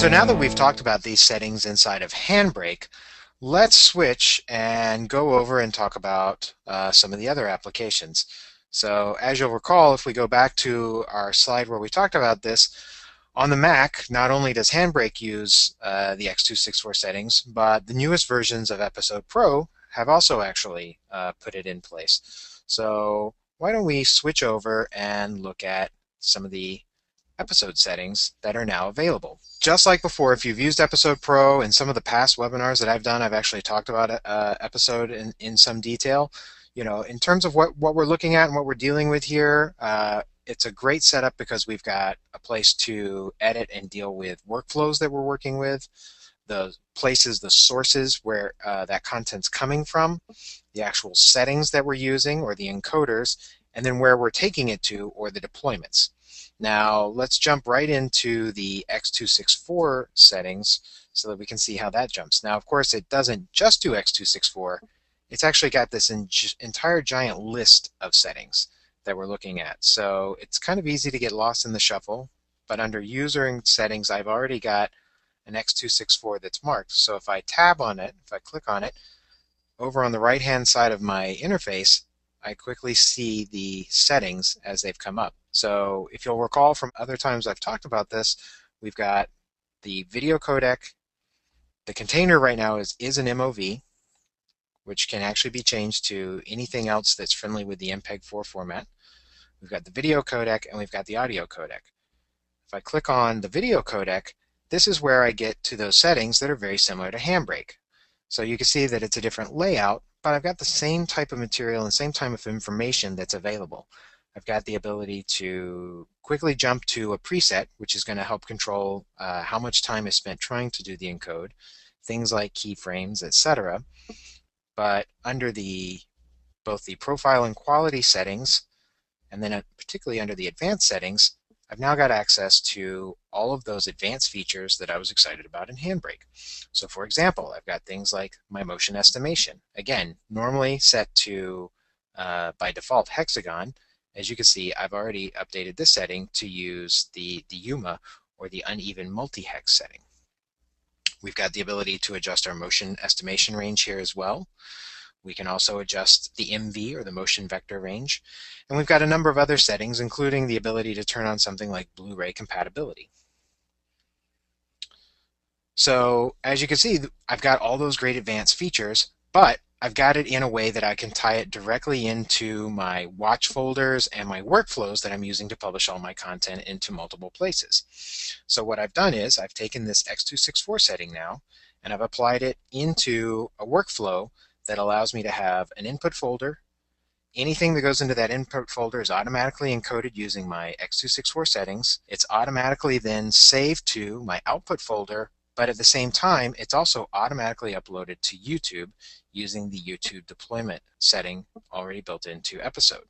So now that we've talked about these settings inside of Handbrake, let's switch and go over and talk about uh, some of the other applications. So as you'll recall, if we go back to our slide where we talked about this, on the Mac, not only does Handbrake use uh, the X264 settings, but the newest versions of Episode Pro have also actually uh, put it in place. So why don't we switch over and look at some of the episode settings that are now available. Just like before, if you've used Episode Pro in some of the past webinars that I've done, I've actually talked about uh, Episode in, in some detail. You know, in terms of what, what we're looking at and what we're dealing with here, uh, it's a great setup because we've got a place to edit and deal with workflows that we're working with, the places, the sources where uh, that content's coming from, the actual settings that we're using or the encoders, and then where we're taking it to or the deployments. Now let's jump right into the X264 settings so that we can see how that jumps. Now of course it doesn't just do X264, it's actually got this entire giant list of settings that we're looking at. So it's kind of easy to get lost in the shuffle, but under user and settings I've already got an X264 that's marked. So if I tab on it, if I click on it, over on the right hand side of my interface, I quickly see the settings as they've come up. So if you'll recall from other times I've talked about this, we've got the video codec. The container right now is, is an MOV, which can actually be changed to anything else that's friendly with the MPEG-4 format. We've got the video codec and we've got the audio codec. If I click on the video codec, this is where I get to those settings that are very similar to Handbrake. So you can see that it's a different layout, but I've got the same type of material and same type of information that's available. I've got the ability to quickly jump to a preset, which is going to help control uh, how much time is spent trying to do the encode, things like keyframes, etc. But under the both the profile and quality settings, and then uh, particularly under the advanced settings, I've now got access to all of those advanced features that I was excited about in Handbrake. So for example, I've got things like my motion estimation. Again, normally set to, uh, by default, hexagon. As you can see, I've already updated this setting to use the, the UMA, or the uneven multi-hex setting. We've got the ability to adjust our motion estimation range here as well. We can also adjust the MV or the motion vector range. And we've got a number of other settings, including the ability to turn on something like Blu-ray compatibility. So as you can see, I've got all those great advanced features, but I've got it in a way that I can tie it directly into my watch folders and my workflows that I'm using to publish all my content into multiple places. So what I've done is I've taken this X264 setting now and I've applied it into a workflow that allows me to have an input folder. Anything that goes into that input folder is automatically encoded using my X264 settings. It's automatically then saved to my output folder, but at the same time, it's also automatically uploaded to YouTube using the YouTube deployment setting already built into Episode.